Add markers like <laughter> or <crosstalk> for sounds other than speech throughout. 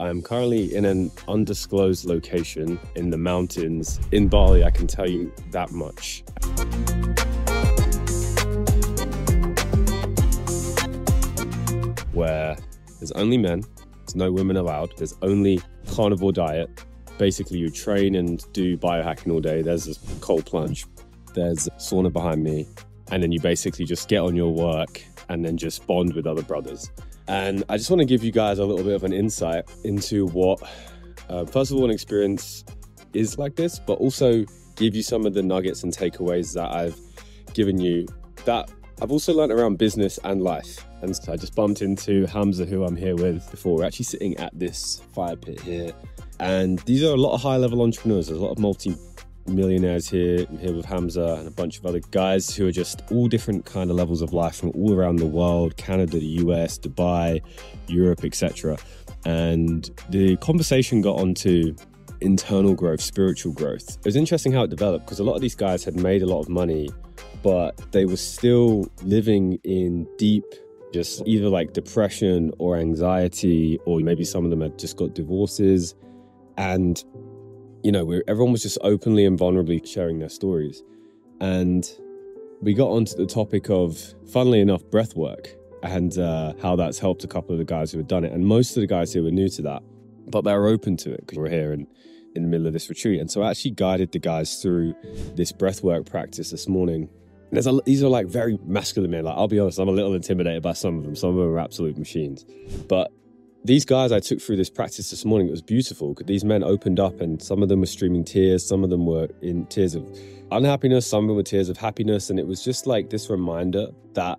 I'm currently in an undisclosed location in the mountains in Bali. I can tell you that much. Where there's only men, there's no women allowed, there's only carnivore diet. Basically, you train and do biohacking all day. There's a cold plunge, there's sauna behind me, and then you basically just get on your work and then just bond with other brothers. And I just want to give you guys a little bit of an insight into what, uh, first of all, an experience is like this, but also give you some of the nuggets and takeaways that I've given you that I've also learned around business and life. And so I just bumped into Hamza, who I'm here with before. We're actually sitting at this fire pit here. And these are a lot of high level entrepreneurs. There's a lot of multi millionaires here. Here with Hamza and a bunch of other guys who are just all different kind of levels of life from all around the world Canada, the US, Dubai, Europe, etc. And the conversation got onto internal growth, spiritual growth. It was interesting how it developed because a lot of these guys had made a lot of money, but they were still living in deep just either like depression or anxiety, or maybe some of them had just got divorces. And you know, everyone was just openly and vulnerably sharing their stories. And we got onto the topic of, funnily enough, breath work and uh, how that's helped a couple of the guys who had done it. And most of the guys who were new to that, but they were open to it because we're here in, in the middle of this retreat. And so I actually guided the guys through this breath work practice this morning. And there's a, these are like very masculine men. Like I'll be honest, I'm a little intimidated by some of them. Some of them are absolute machines. But these guys I took through this practice this morning, it was beautiful. These men opened up and some of them were streaming tears, some of them were in tears of unhappiness, some of them were tears of happiness. And it was just like this reminder that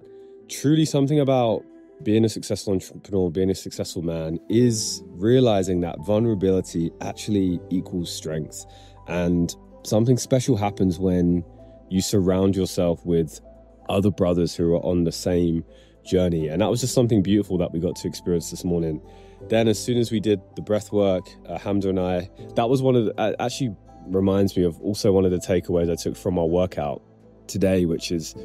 truly something about being a successful entrepreneur, being a successful man is realizing that vulnerability actually equals strength. And something special happens when you surround yourself with other brothers who are on the same journey. And that was just something beautiful that we got to experience this morning. Then, as soon as we did the breath work, uh, Hamza and I, that was one of the, uh, actually reminds me of also one of the takeaways I took from our workout today, which is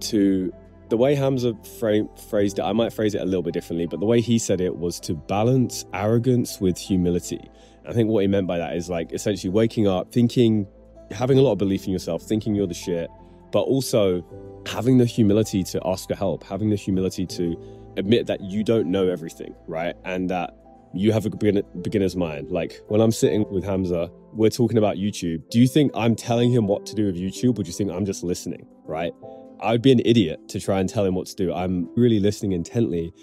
to the way Hamza frame, phrased it, I might phrase it a little bit differently, but the way he said it was to balance arrogance with humility. I think what he meant by that is like essentially waking up, thinking, having a lot of belief in yourself, thinking you're the shit, but also having the humility to ask for help, having the humility to admit that you don't know everything, right? And that you have a beginner's mind. Like when I'm sitting with Hamza, we're talking about YouTube. Do you think I'm telling him what to do with YouTube, or do you think I'm just listening, right? I'd be an idiot to try and tell him what to do. I'm really listening intently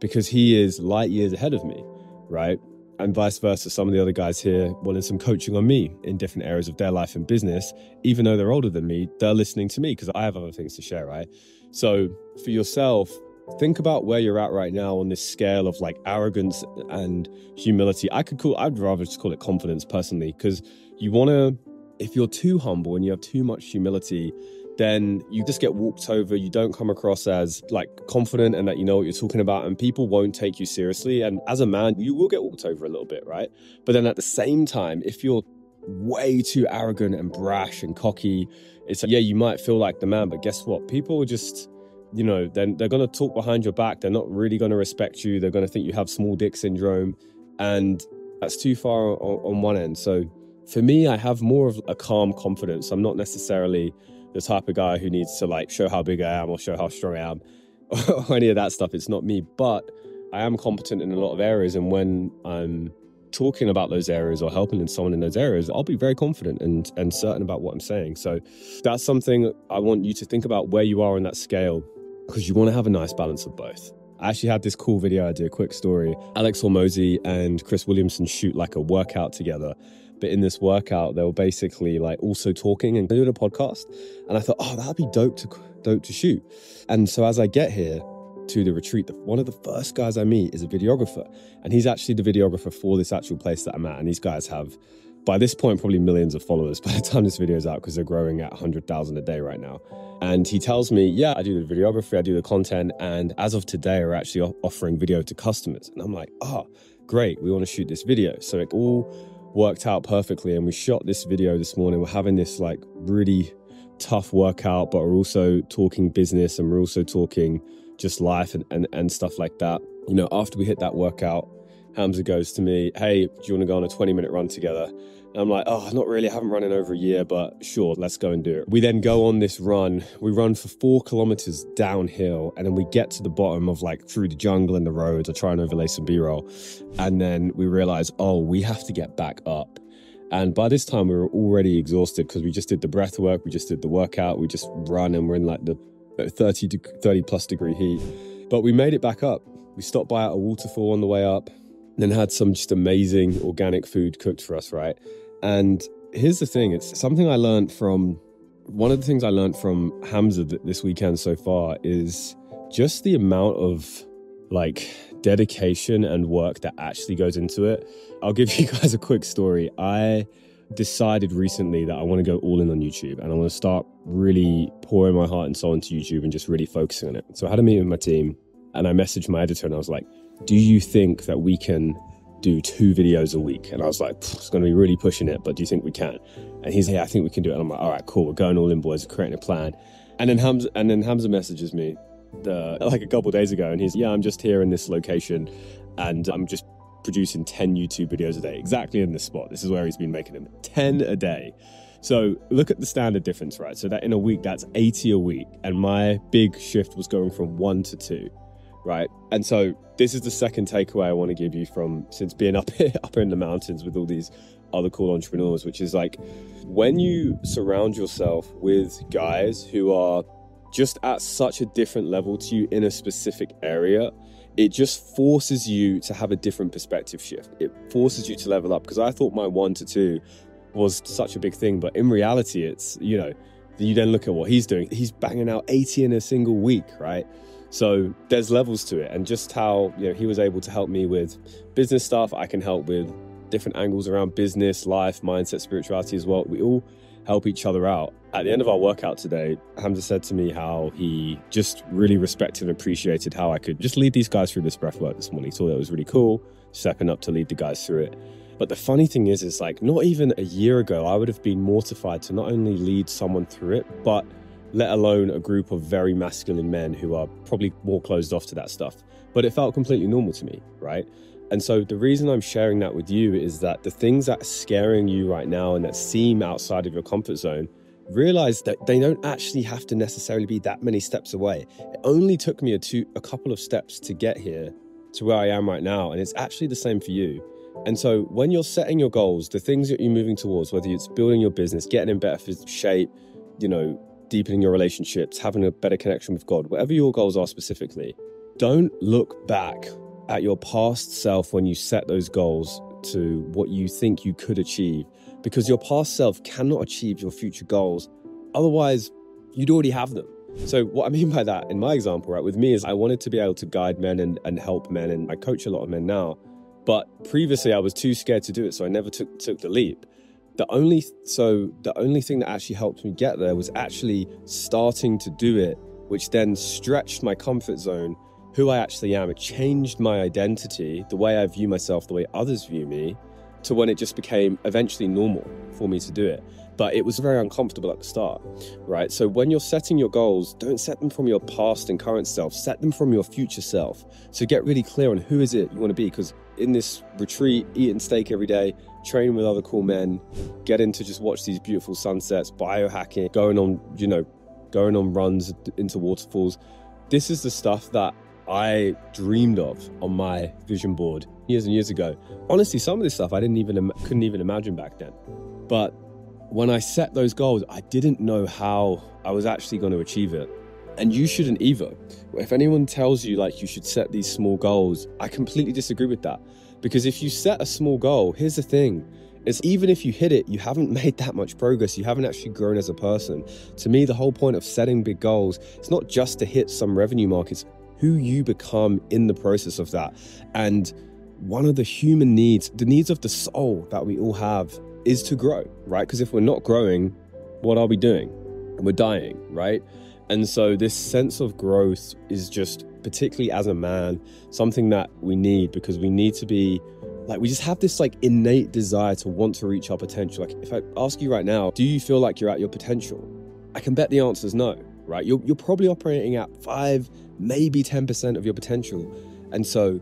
because he is light years ahead of me, right? And vice versa. Some of the other guys here wanted some coaching on me in different areas of their life and business. Even though they're older than me, they're listening to me because I have other things to share, right? So for yourself, think about where you're at right now on this scale of like arrogance and humility. I could call, I'd rather just call it confidence personally, because you want to, if you're too humble and you have too much humility, then you just get walked over. You don't come across as like confident and that you know what you're talking about, and people won't take you seriously. And as a man, you will get walked over a little bit, right? But then at the same time, if you're way too arrogant and brash and cocky, it's like, yeah, you might feel like the man, but guess what? People just, you know, then they're going to talk behind your back. They're not really going to respect you. They're going to think you have small dick syndrome. And that's too far on, on one end. So for me, I have more of a calm confidence. I'm not necessarily the type of guy who needs to like show how big I am or show how strong I am <laughs> or any of that stuff. It's not me, but I am competent in a lot of areas. And when I'm talking about those areas or helping someone in those areas, I'll be very confident and, and certain about what I'm saying. So that's something I want you to think about where you are on that scale because you want to have a nice balance of both. I actually had this cool video. I did a quick story. Alex Hormozi and Chris Williamson shoot like a workout together. But in this workout, they were basically like also talking and doing a podcast. And I thought, oh, that'd be dope to dope to shoot. And so as I get here to the retreat, one of the first guys I meet is a videographer, and he's actually the videographer for this actual place that I'm at. And these guys have, by this point, probably millions of followers by the time this video is out because they're growing at 100,000 a day right now. And he tells me, yeah, I do the videography, I do the content, and as of today, we're actually offering video to customers. And I'm like, oh, great, we want to shoot this video. So it all worked out perfectly. And we shot this video this morning. We're having this like really tough workout, but we're also talking business and we're also talking just life and, and, and stuff like that. You know, after we hit that workout, Hamza goes to me, Hey, do you want to go on a 20 minute run together? I'm like, Oh, not really. I haven't run in over a year, but sure, let's go and do it. We then go on this run. We run for four kilometers downhill, and then we get to the bottom of like through the jungle and the roads. I try and overlay some B roll. And then we realize, Oh, we have to get back up. And by this time, we were already exhausted because we just did the breath work, we just did the workout, we just run, and we're in like the uh, 30 to 30 plus degree heat. But we made it back up. We stopped by at a waterfall on the way up, then had some just amazing organic food cooked for us, right? And here's the thing it's something I learned from one of the things I learned from Hamza this weekend so far is just the amount of like dedication and work that actually goes into it. I'll give <laughs> you guys a quick story. I decided recently that I want to go all in on YouTube and I want to start really pouring my heart and soul into YouTube and just really focusing on it. So I had a meeting with my team and I messaged my editor and I was like, Do you think that we can do two videos a week? And I was like, It's going to be really pushing it, but do you think we can? And he's like, Yeah, I think we can do it. And I'm like, All right, cool. We're going all in, boys. Creating a plan. And then Hamza, and then Hamza messages me the like a couple days ago, and he's yeah, I'm just here in this location, and I'm just producing 10 YouTube videos a day, exactly in this spot. This is where he's been making them 10 a day. So look at the standard difference, right? So that in a week, that's 80 a week. And my big shift was going from one to two, right? And so this is the second takeaway I want to give you from since being up <laughs> here, up in the mountains with all these other cool entrepreneurs, which is like when you surround yourself with guys who are just at such a different level to you in a specific area, it just forces you to have a different perspective shift. It forces you to level up because I thought my one to two was such a big thing, but in reality, it's, you know, you then look at what he's doing. He's banging out 80 in a single week, right? So there's levels to it. And just how, you know, he was able to help me with business stuff, I can help with different angles around business, life, mindset, spirituality as well. We all help each other out. At the end of our workout today, Hamza said to me how he just really respected and appreciated how I could just lead these guys through this breath work this morning. He thought that was really cool, stepping up to lead the guys through it. But the funny thing is, is like not even a year ago, I would have been mortified to not only lead someone through it, but let alone a group of very masculine men who are probably more closed off to that stuff. But it felt completely normal to me, right? And so the reason I'm sharing that with you is that the things that are scaring you right now and that seem outside of your comfort zone, realize that they don't actually have to necessarily be that many steps away. It only took me a two a couple of steps to get here to where I am right now, and it's actually the same for you. And so when you're setting your goals, the things that you're moving towards, whether it's building your business, getting in better shape, you know, deepening your relationships, having a better connection with God, whatever your goals are specifically, don't look back at your past self when you set those goals to what you think you could achieve because your past self cannot achieve your future goals. Otherwise, you'd already have them. So, what I mean by that in my example, right, with me is I wanted to be able to guide men and, and help men, and I coach a lot of men now. But previously, I was too scared to do it, so I never took, took the leap. The only so the only thing that actually helped me get there was actually starting to do it, which then stretched my comfort zone who I actually am. It changed my identity, the way I view myself, the way others view me, to when it just became eventually normal for me to do it. But it was very uncomfortable at the start, right? So when you're setting your goals, don't set them from your past and current self, set them from your future self. So get really clear on who is it you want to be because in this retreat, eating steak every day, training with other cool men, getting to just watch these beautiful sunsets, biohacking, going on, you know, going on runs into waterfalls. This is the stuff that I dreamed of on my vision board years and years ago. Honestly, some of this stuff I didn't even couldn't even imagine back then. But when I set those goals, I didn't know how I was actually going to achieve it. And you shouldn't either. If anyone tells you like you should set these small goals, I completely disagree with that. Because if you set a small goal, here's the thing. It's even if you hit it, you haven't <laughs> made that much progress. You haven't actually grown as a person. To me, the whole point of setting big goals, it's not just to hit some revenue mark, it's who you become in the process of that. And one of the human needs, the needs of the soul that we all have, is to grow, right? Because if we're not growing, what are we doing? We're dying, right? And so, this sense of growth is just, particularly as a man, something that we need because we need to be like, we just have this like innate desire to want to reach our potential. Like, if I ask you right now, do you feel like you're at your potential? I can bet the answer is no, right? You're, you're probably operating at five, maybe 10% of your potential. And so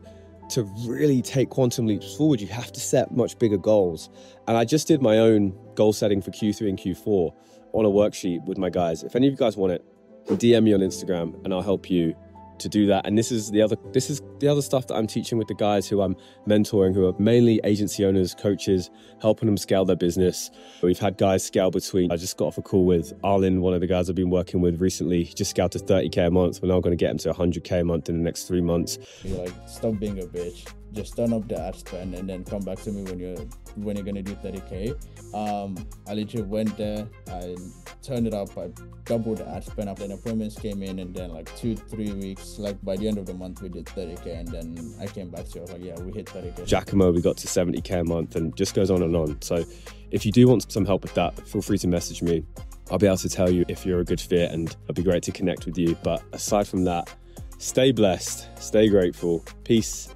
to really take quantum leaps forward, you have to set much bigger goals. And I just did my own goal setting for Q3 and Q4 on a worksheet with my guys. If any of you guys want it, DM me on Instagram and I'll help you to do that. And this is the other this is the other stuff that I'm teaching with the guys who I'm mentoring, who are mainly agency owners, coaches, helping them scale their business. We've had guys scale between. I just got off a call with Alin, one of the guys I've been working with recently. He just scaled to 30k a month. We're now going to get him to 100k a month in the next three months. Like, stop being a bitch. Just turn up the ad spend and then come back to me when you're when you're gonna do 30k. Um, I literally went there. I turned it up. I doubled the ad spend. After the appointments came in, and then like two, three weeks, like by the end of the month, we did 30k, and then I came back to you. I was like, yeah, we hit 30k. Giacomo, we got to 70k a month, and just goes on and on. So, if you do want some help with that, feel free to message me. I'll be able to tell you if you're a good fit, and it'll be great to connect with you. But aside from that, stay blessed, stay grateful, peace